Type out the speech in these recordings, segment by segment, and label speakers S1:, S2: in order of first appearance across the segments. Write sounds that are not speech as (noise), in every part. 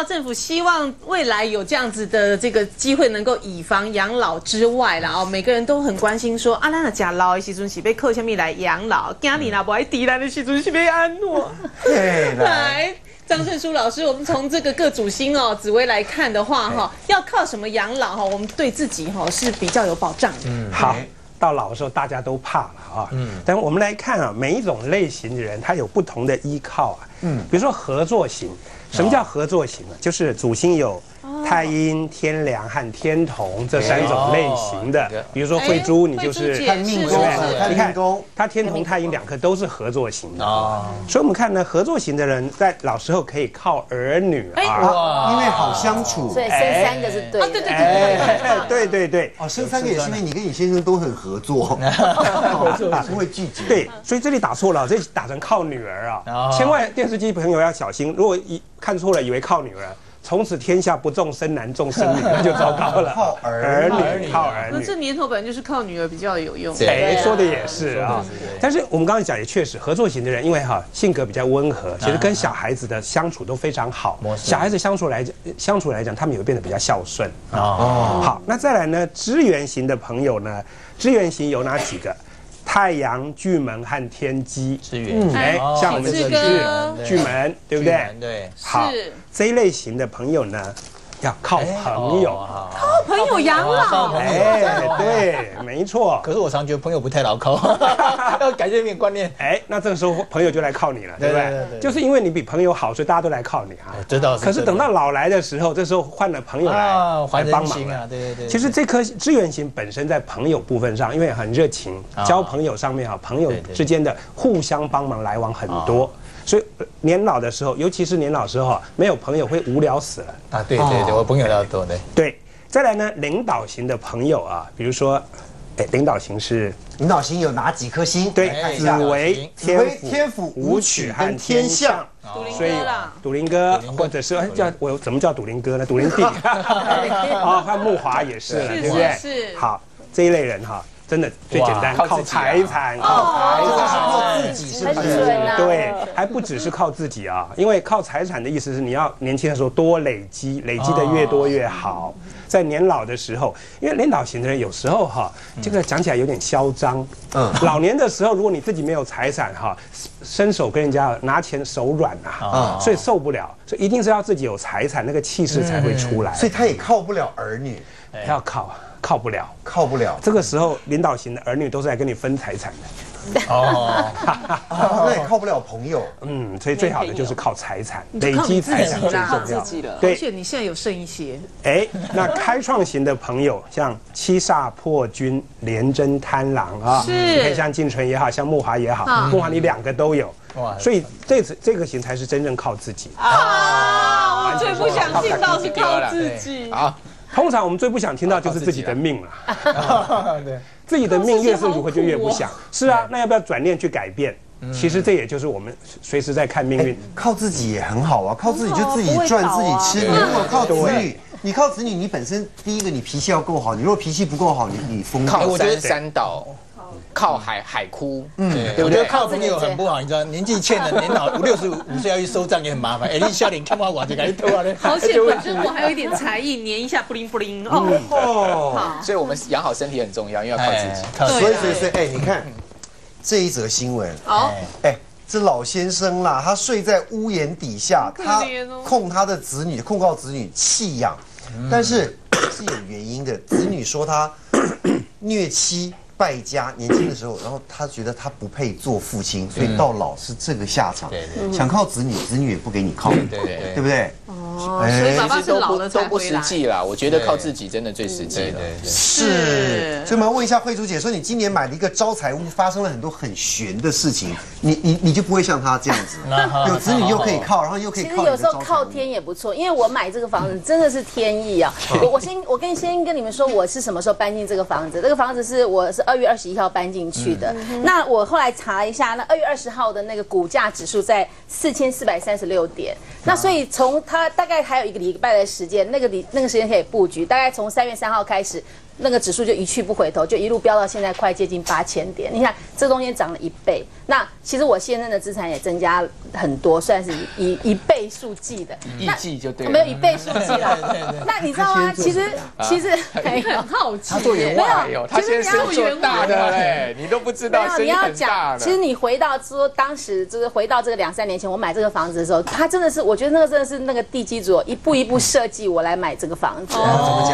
S1: 道政府希望未来有这样子的这个机会，能够以防养老之外啦，哦，每个人都很关心说，啊，咱的假老的时阵是被扣下面来养老，家里那不爱低来的时阵是被安诺。
S2: 对，来，
S1: 来，张胜书老师，我们从这个各主星哦，紫薇来看的话哈，要靠什么养老哈？我们对自己哈是比较有保障的。
S3: 嗯好，到老的时候大家都怕了啊。嗯，但我们来看啊，每一种类型的人，他有不同的依靠啊。嗯，比如说合作型，什么叫合作型呢？就是主星有太阴、天梁和天同这三种类型的
S4: 哦。
S3: 比如说慧珠，
S1: 哎
S3: 你就是
S2: 看命宫，
S3: 你看
S2: 命宫，
S3: 它天同太阴两颗都是合作型的
S4: 哦
S3: 所以我们看呢，合作型的人在老时候可以靠儿女
S1: 哎
S3: 啊。
S2: 啊因为好相处
S5: 所。以生三个是对
S1: 啊，对对
S5: 的。
S1: 对
S3: 哎，对对对。
S2: 哦，生三个也是因为你跟你先生都很合作，(laughs) 不会拒绝。
S3: 对，所以这里打错了，这里打成靠女儿啊，
S4: 哦
S3: 千万电视机朋友要小心，如果一看错了，以为靠女儿，从此天下不重生男重生女，(laughs) 那就糟糕了。
S2: 靠儿
S3: 女，靠儿女。
S1: 那这年头本来就是靠女儿比较有用。
S4: 对
S3: 哎，说的也是啊，但是我们刚刚讲也确实，合作型的人因为哈性格比较温和，其实跟小孩子的相处都非常好
S4: 模。式
S3: 小孩子相处来讲，相处来讲，他们也会变得比较孝顺。
S4: 哦，
S3: 好，那再来呢？支援型的朋友呢？支援型有哪几个？太阳、巨门和天机。哎
S4: 哦，
S3: 像我们
S1: 这
S3: 是巨门，对不对？
S4: 对，
S3: 好，这一类型的朋友呢，要靠朋友。
S4: 啊，靠
S1: 朋友养老，
S3: 哎，对，(laughs) 没错。
S4: 可是我常觉得朋友不太牢靠，(laughs) 要改变一点观念。
S3: 哎，那这个时候朋友就来靠你了，对不对就是因为你比朋友好，所以大家都来靠你啊。
S4: 这倒是
S3: 可是等到老来的时候，这时候换了朋友来帮忙
S4: 啊，
S3: 了。
S4: 对对对。
S3: 其实这颗支援型本身在朋友部分上，因为很热情，
S4: 啊
S3: 交朋友上面啊，朋友之间的互相帮忙来往很多，所以呃年老的时候，尤其是年老时候啊，没有朋友会无聊死了。
S4: 啊，对对对，我朋友要多的，
S3: 对，再来呢，领导型的朋友啊，比如说，哎，领导型是
S2: 领导型有哪几颗星？
S3: 对
S4: 哎
S3: 紫薇、
S2: 紫薇
S3: 天
S2: 天府
S3: 府、武曲和
S2: 跟天
S3: 天
S2: 象
S3: 所以赌林哥或者是哎叫我怎么叫赌林哥呢？赌林弟。啊，(laughs) 和木华也是了，对不对？
S1: 是是。
S3: 好，这一类人哈，真的最简单，靠财产，靠财
S2: 这个是
S3: 产。
S2: 靠自己，是
S5: 很
S2: 不是？
S3: 对，还不只是靠自己啊，因为靠财产的意思是你要年轻的时候多累积，累积的越多越好。在年老的时候，因为领导型的人有时候哈，这个讲起来有点嚣张。嗯，老年的时候，如果你自己没有财产哈，伸手跟人家拿钱手软啊，所以受不了，所以一定是要自己有财产，那个气势才会出来。
S2: 所以他也靠不了儿女，他
S3: 要靠靠不了。
S2: 靠不了。
S3: 这个时候，领导型的儿女都是来跟你分财产的。
S4: 哦，
S2: 啊 (laughs) 那也靠不了朋友。
S3: 嗯，所以最好的就是靠财产，累积财产最重要。对
S1: 而且你现在有剩一些，
S3: 哎，那开创型的朋友，像七煞破军、廉贞贪狼啊，
S1: 是
S3: 你看像晋纯也好像木华也好，木华你两个都有，
S4: 哇
S3: 所以这次这个型才是真正靠自己。
S1: 啊，我最不想听到是靠自己。
S4: 好，
S3: 通常我们最不想听到就是自己的命了，(laughs)
S4: 对，
S3: 自己的命越是如何就越不想。是啊，那要不要转念去改变？其实这也就是我们随时在看命
S2: 哎
S3: 运。
S2: 靠自己也很好啊，靠自己就自己赚自己吃。你如果靠子女，你靠子女，你本身第一个你脾气要够好，你如果脾气不够好，你你疯掉。
S6: 靠
S4: 我觉得
S6: 山山倒，靠海海枯，
S4: 嗯，
S6: 对不对？
S4: 我觉得靠朋友很不好，你知道，年纪欠的，(laughs) 年老五六十五岁要去收账也很麻烦。(laughs) 哎，你笑脸看不到我就赶紧偷啊！(laughs)
S1: 好险，本身我还有一点才艺，粘一下不灵不灵哦。
S2: 哦，
S1: 好，
S6: 所以我们养好身体很重要，因为要靠自己。
S2: 所以所以所以，哎，你看这一则新闻，
S1: 哦，
S2: 哎，这老先生啦，他睡在屋檐底下，他控他的子女，控告子女弃养，但是 (coughs) 是有原因的。子女说他 (coughs) 虐妻败家，年轻的时候，(laughs) 然后他觉得他不配做父亲，所以到老是这个下场
S4: 对对。
S2: 想靠子女，子女也不给你靠，
S4: 对对对
S2: 对不对？
S1: 哦，所以爸爸
S6: 其实都不
S1: 是老了
S6: 都不实。际啦，我觉得靠自己真的最实际了。
S4: 对对对，
S2: 是，所以我们问一下慧珠姐，说你今年买了一个招财屋，发生了很多很悬的事情，你你你就不会像他这样子，(laughs) 有子女又可以靠，然后又可以靠
S5: 其实有时候靠天也不错，因为我买这个房子真的是天意啊！(laughs) 我我先我跟先跟你们说，我是什么时候搬进这个房子？这个房子是我是二月二十一号搬进去的。那我后来查一下，那二月二十号的那个股价指数在四千四百三十六点。那所以从它大概大概还有一个礼拜的时间，那个礼那个时间可以布局，大概从三月三号开始。那个指数就一去不回头，就一路飙到现在快接近八千点。你看这中间涨了一倍，那其实我现在的资产也增加了很多，算是以以以倍数计的。
S6: 一计就对了，
S5: 没有以倍数计
S4: 对
S5: 了。那你知道吗？其实其实
S1: 很好奇，
S4: 他做员
S5: 没有
S6: 哎呦，他现在生意做大的嘞，你都不知道
S5: 没有，你要讲，其实。你回到说当时就是回到这个两三年前我买这个房子的时候，他真的是，我觉得那个真的是那个地基主一步一步设计我来买这个房子。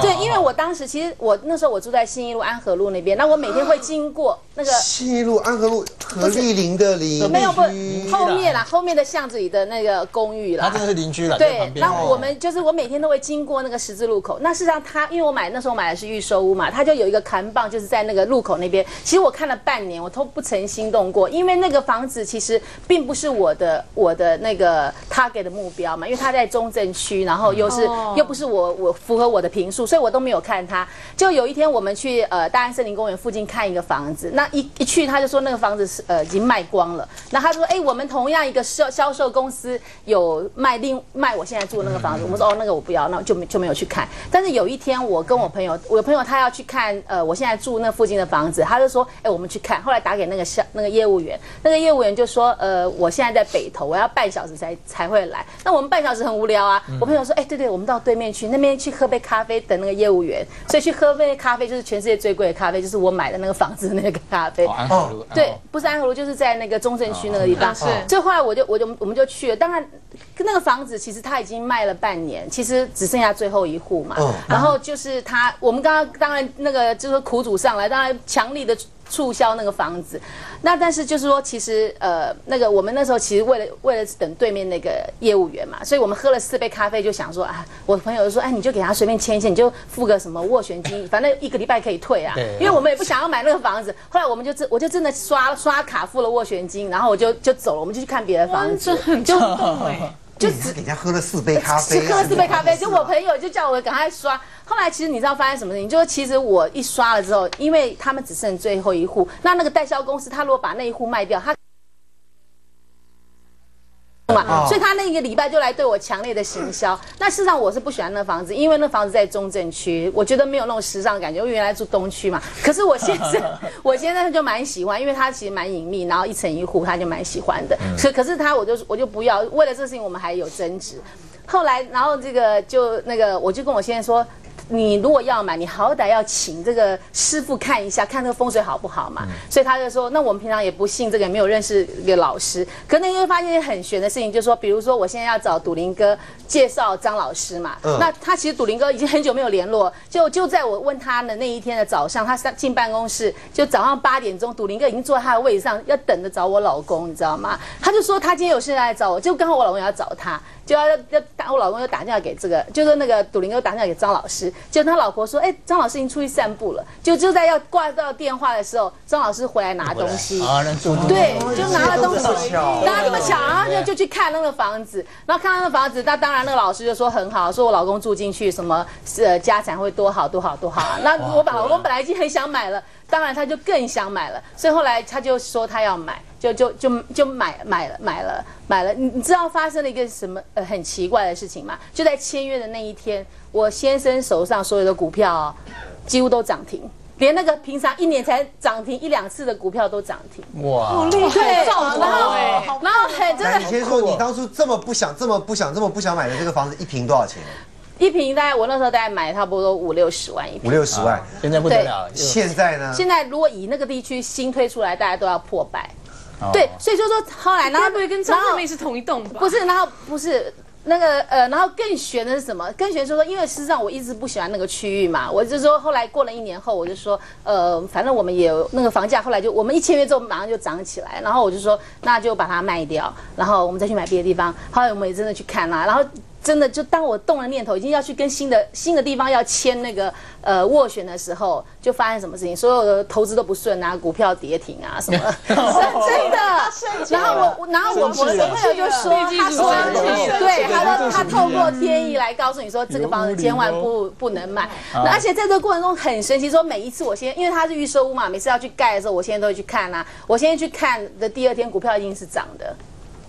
S5: 对，因为我当时其实我那时候我住在新一路安和路那边，那我每天会经过那个。
S2: 新一路安和路和丽玲的林，
S5: 没有不后面啦，后面的巷子里的那个公寓了。
S4: 他真的是邻居了，
S5: 对。那我们就是我每天都会经过那个十字路口。那事实上他，因为我买那时候买的是预售屋嘛，他就有一个看棒，就是在那个路口那边。其实我看了半年，我都不曾心动过，因为那个房子其实并不是我的 (laughs) 我的那个 target 的目标嘛，因为他在中正区，然后又是、
S1: 哦
S5: 又不是我我符合我的评数，所以我都没有看他。就有一天我们去呃大安森林公园附近看一个房子，那一一去他就说那个房子是呃已经卖光了。那他说哎、我们同样一个销销售公司有卖另卖我现在住的那个房子，我们说哦那个我不要，那就没就没有去看。但是有一天我跟我朋友，我有朋友他要去看呃我现在住那附近的房子，他就说哎、我们去看。后来打给那个销那个业务员，那个业务员就说呃我现在在北投，我要半小时才才会来。那我们半小时很无聊啊。我朋友说哎、对对，我们到对面去，那边去喝杯咖啡等那个业务员，所以去喝杯咖啡就是全世界最贵的咖啡，就是我买的那个房子的那个咖啡。对，不是安和路，就是在那个中正区那个地方。
S1: 是
S5: 所以后来我就我就我们就去了，当然那个房子其实他已经卖了半年，其实只剩下最后一户嘛。
S2: 嗯
S5: 然后就是他，我们刚刚当然那个就是苦主上来，当然强力的。促销那个房子，那但是就是说，其实呃，那个我们那时候其实为了为了等对面那个业务员嘛，所以我们喝了四杯咖啡，就想说啊，我朋友就说，哎，你就给他随便签一下，你就付个什么斡旋金，(laughs) 反正一个礼拜可以退啊
S4: 对，
S5: 因为我们也不想要买那个房子。后来我们就真我就真的刷刷卡付了斡旋金，然后我就就走了，我们就去看别的房子
S1: 就，很冲动哎。
S2: 就只是给人家喝了四杯咖啡，
S5: 喝了四杯咖啡，就我朋友就叫我赶快刷。后来其实你知道发生什么事情？就是其实我一刷了之后，因为他们只剩最后一户，那那个代销公司他如果把那一户卖掉，他。嘛，所以他那个礼拜就来对我强烈的行销。(laughs) 那事实上我是不喜欢那房子，因为那房子在中正区，我觉得没有那种时尚感觉。我原来住东区嘛，(laughs) 可是我先生 (laughs) 我先生就蛮喜欢，因为他其实蛮隐秘，然后一层一户，他就蛮喜欢的。可可是他我就我就不要，为了这事情我们还有争执。后来，然后这个就那个，我就跟我先生说，你如果要买，你好歹要请这个师傅看一下，看这个风水好不好嘛。所以他就说，那我们平常也不信这个，也没有认识一个老师。可能你会发现很玄的事情，就是说，比如说我现在要找赌林哥介绍张老师嘛，
S2: 嗯
S5: 那他其实赌林哥已经很久没有联络，就就在我问他的那一天的早上，他上进办公室，就早上八点钟，赌林哥已经坐在他的位置上，要等着找我老公，你知道吗？他就说他今天有事来找我，就刚好我老公也要找他，就要要打我老公又打电话给这个，就是那个赌林又打电话给张老师，就他老婆说，哎、张老师已经出去散步了，就就在要挂到电话的时候，张老师回来拿东西。
S4: 啊，那住
S5: 对，就拿了东西
S2: 这么巧，
S5: 当然这么巧，然后就就去看那个房子，然后看到那个房子，那当然那个老师就说很好，说我老公住进去什么呃家产会多好多好多好啊。那我把老公本来已经很想买了，当然他就更想买了，所以后来他就说他要买，就就就就买买了买了买了。你你知道发生了一个什么呃很奇怪的事情吗？就在签约的那一天，我先生手上所有的股票、哦、几乎都涨停。连那个平常一年才涨停一两次的股票都涨停，
S4: 哇，
S5: 对，然后
S1: 哎
S5: 然后很真，的
S2: 你先说，你当初这么不想、这么不想、这么不想买的这个房子，一平多少钱？
S5: 一瓶大概我那时候大概买差不多五六十万一瓶。
S2: 五六十万。
S4: 现在不得了，
S2: 现在呢？
S5: 现在如果以那个地区新推出来，大家都要破百。
S4: 哦
S5: 对，所以就说后来，然后
S1: 不会跟张惠妹是同一栋吧？
S5: 不是，然后不是那个呃，然后更悬的是什么？更悬就是说，因为事实上我一直不喜欢那个区域嘛，我就说后来过了一年后，我就说呃，反正我们也有那个房价，后来就我们一签约之后马上就涨起来，然后我就说那就把它卖掉，然后我们再去买别的地方。后来我们也真的去看啦、然后。真的，就当我动了念头，已经要去跟新的新的地方要签那个呃斡旋的时候，就发生什么事情，所有的投资都不顺啊，股票跌停啊什么，(laughs) 真的。然后我，我然后我我的朋友就说，他说，对，他说他透过天意来告诉你说，这个房子千万不不能买。而且在这个过程中很神奇，说每一次我先，因为它是预售屋嘛，每次要去盖的时候，我现在都会去看啊。我现在去看的第二天，股票已经是涨的。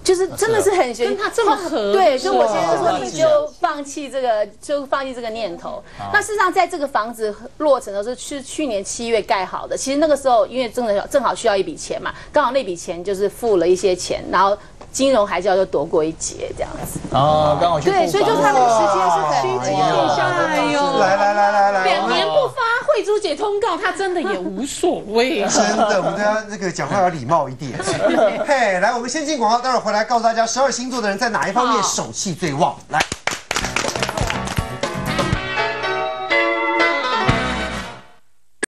S5: 就是真的是很悬，
S1: 跟他这么合
S5: 对，所以我先生说
S4: 哇
S5: 你就放弃这个，就放弃这个念头。那事实上，在这个房子落成的时候是去年七月盖好的，其实那个时候因为真的正好需要一笔钱嘛，刚好那笔钱就是付了一些钱，然后金融海啸就躲过一劫这样子。
S4: 哦，刚好去
S5: 对，所以就是他那个时间是很
S1: 发慧珠姐通告，她真的也无所谓。(laughs)
S2: 真的，我们大家那个讲话要礼貌一点。(laughs) 嘿，来，我们先进广告，待会儿回来告诉大家十二星座的人在哪一方面手气最旺。来。